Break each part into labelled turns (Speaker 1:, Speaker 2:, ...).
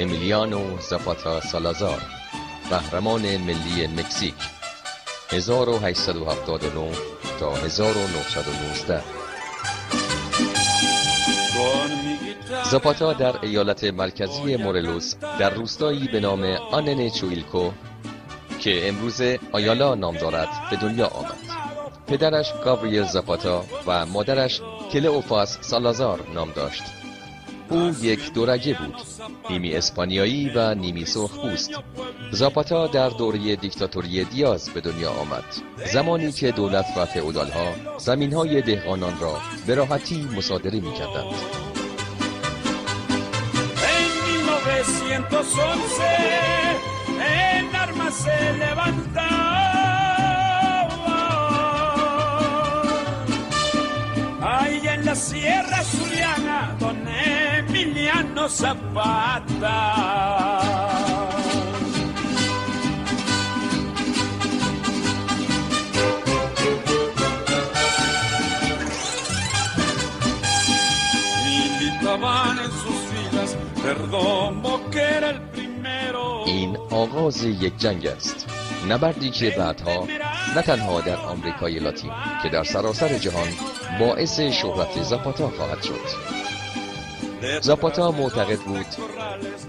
Speaker 1: امیلیانو زاپاتا سالازار قهرمان ملی مکزیک 1879 تا 1919 زاپاتا در ایالت مرکزی مورلوس در روستایی به نام آنن چویلکو که امروز آیالا نام دارد به دنیا آمد. پدرش گابریل زاپاتا و مادرش کلئوفاس سالازار نام داشت. او یک دورگه بود. نیمی اسپانیایی و نیمی سرخ پوست زاپاتا در دوره دیکتاتوری دیاز به دنیا آمد. زمانی که دولت و فئودالها زمینهای دهقانان را به راحتی مصادره می کردند
Speaker 2: la Sierra Zuliana, don Emiliano Zapata. Militaban en sus filas, que era.
Speaker 1: این آغاز یک جنگ است نبردی که بعدها نه تنها در آمریکای لاتین که در سراسر جهان باعث شهرت زاپاتا خواهد شد زاپاتا معتقد بود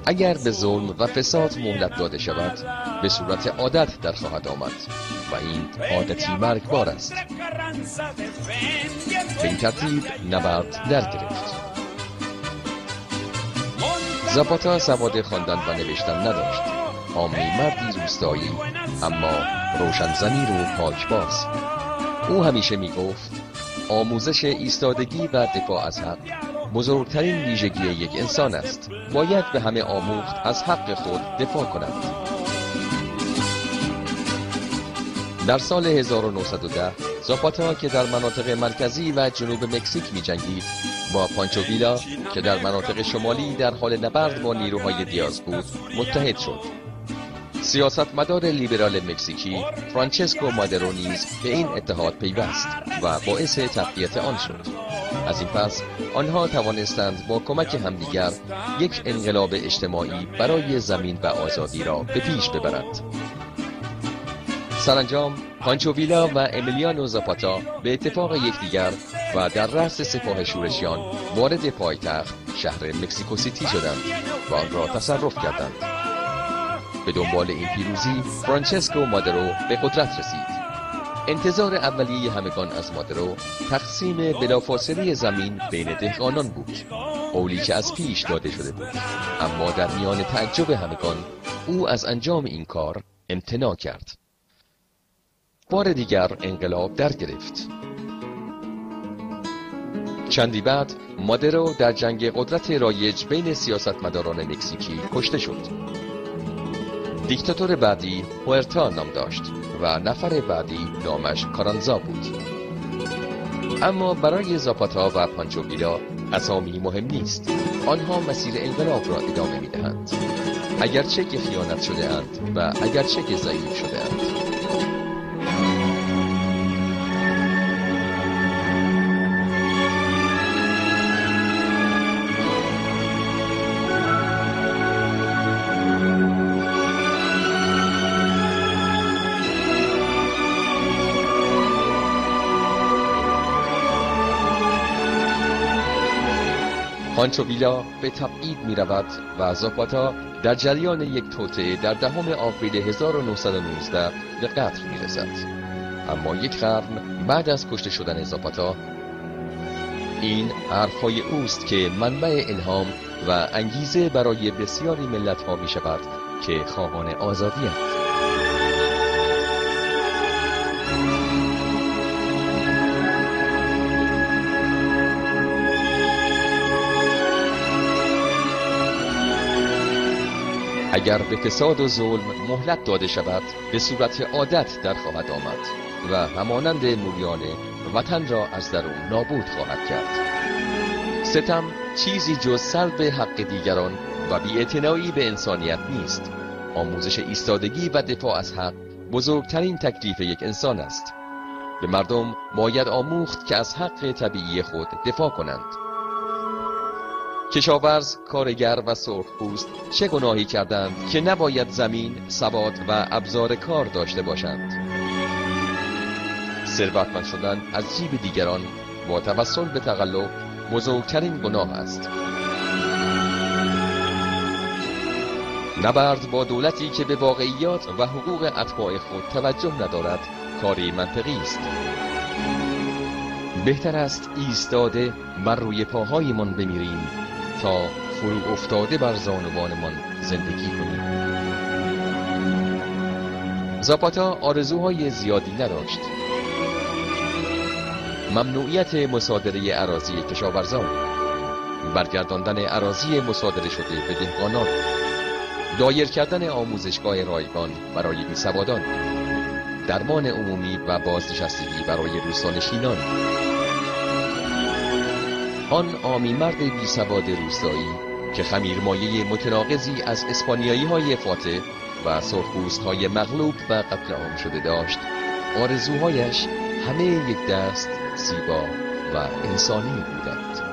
Speaker 1: اگر به ظلم و فساد مهلت داده شود به صورت عادت در خواهد آمد و این عادتی مرگبار است. به این ترتیب نبرد در گرفت. زاپاتا سواد خواندن و نوشتن نداشت. آمی مردی روستایی اما روشن زمیر و پاکباز او همیشه می گفت آموزش ایستادگی و دفاع از حق بزرگترین ویژگی یک انسان است. باید به همه آموخت از حق خود دفاع کنند در سال 1910 زاپاتا که در مناطق مرکزی و جنوب مکزیک می جنگید با پانچو ویلا که در مناطق شمالی در حال نبرد با نیروهای دیاز بود متحد شد. سیاستمدار لیبرال مکزیکی فرانچسکو مادرو نیز به این اتحاد پیوست و باعث تقویت آن شد. از این پس آنها توانستند با کمک همدیگر یک انقلاب اجتماعی برای زمین و آزادی را به پیش ببرند. سرانجام پانچو ویلا و امیلیانو زاپاتا به اتفاق یکدیگر و در رأس سپاه شورشیان وارد پایتخت شهر مکسیکو سیتی شدند و آن را تصرف کردند. به دنبال این پیروزی فرانچسکو مادرو به قدرت رسید. انتظار اولیه همگان از مادرو تقسیم بلافاصله زمین بین دهقانان بود. قولی که از پیش داده شده بود. اما در میان تعجب همگان او از انجام این کار امتناع کرد. بار دیگر انقلاب در گرفت. چندی بعد مادرو در جنگ قدرت رایج بین سیاستمداران مکزیکی کشته شد. دیکتاتور بعدی هوئرتا نام داشت و نفر بعدی نامش کارانزا بود. اما برای زاپاتا و پانچوگیلا اسامی مهم نیست. آنها مسیر انقلاب را ادامه می دهند اگرچه که خیانت شده اند و اگرچه که ضعیف شده اند. پانچو ویلا به تبعید می رود و زاپاتا در جریان یک توطعه در دهم آوریل 1919 به قتل می رسد. اما یک قرن بعد از کشته شدن زاپاتا این حرفهای اوست که منبع الهام و انگیزه برای بسیاری ملت ها می شود که خواهان آزادی هست. اگر به فساد و ظلم مهلت داده شود به صورت عادت در خواهد آمد و همانند موریانه وطن را از درون نابود خواهد کرد. ستم چیزی جز سلب حق دیگران و بیاعتنایی به انسانیت نیست. آموزش ایستادگی و دفاع از حق بزرگترین تکلیف یک انسان است. به مردم باید آموخت که از حق طبیعی خود دفاع کنند. کشاورز، کارگر و سرخپوست چه گناهی کردند که نباید زمین، سواد و ابزار کار داشته باشند. ثروتمند شدن از جیب دیگران با توسل به تقلب بزرگترین گناه است. نبرد با دولتی که به واقعیات و حقوق اتباع خود توجه ندارد کاری منطقی است. بهتر است ایستاده بر روی پاهایمان بمیریم تا فرو افتاده بر زانوانمان زندگی کنیم. زاپاتا آرزوهای زیادی نداشت. ممنوعیت مصادره عراضی کشاورزان برگرداندن عراضی مصادره شده به دهقانان دایر کردن آموزشگاه رایگان برای بیسوادان درمان عمومی و بازنشستگی برای روستانشینان آن آمی مرد بی سواد روستایی که خمیرمایه متناقضی از اسپانیایی های فاتح و سرخپوست های مغلوب و قتل عام شده داشت. آرزوهایش همه یک دست زیبا و انسانی بودند.